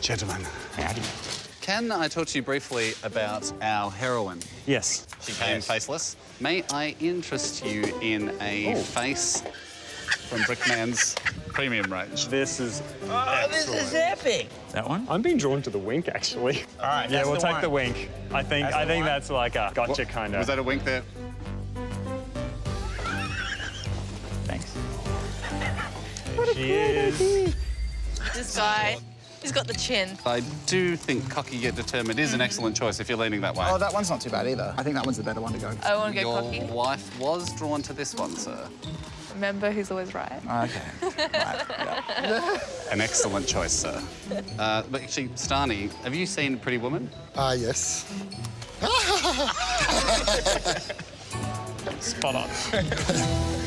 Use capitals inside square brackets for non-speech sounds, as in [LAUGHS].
Gentlemen. Howdy. Can I talk to you briefly about our heroine? Yes. She came faceless. May I interest you in a oh. face from Brickman's premium range? This is Oh, this is epic. that one. I'm being drawn to the wink, actually. All right, Yeah, we'll the take one. the wink. I think That's I think one. that's like a gotcha kind of. Was that a wink there? Thanks. There she is. This guy, he's got the chin. I do think cocky yet determined is an excellent choice if you're leaning that way. Oh, that one's not too bad either. I think that one's the better one to go. I want to go Your cocky. wife was drawn to this one, sir. Remember who's always right. Okay. [LAUGHS] right. Yeah. An excellent choice, sir. Uh, but actually, Stani, have you seen Pretty Woman? Ah, yes. [LAUGHS] [LAUGHS] Spot on.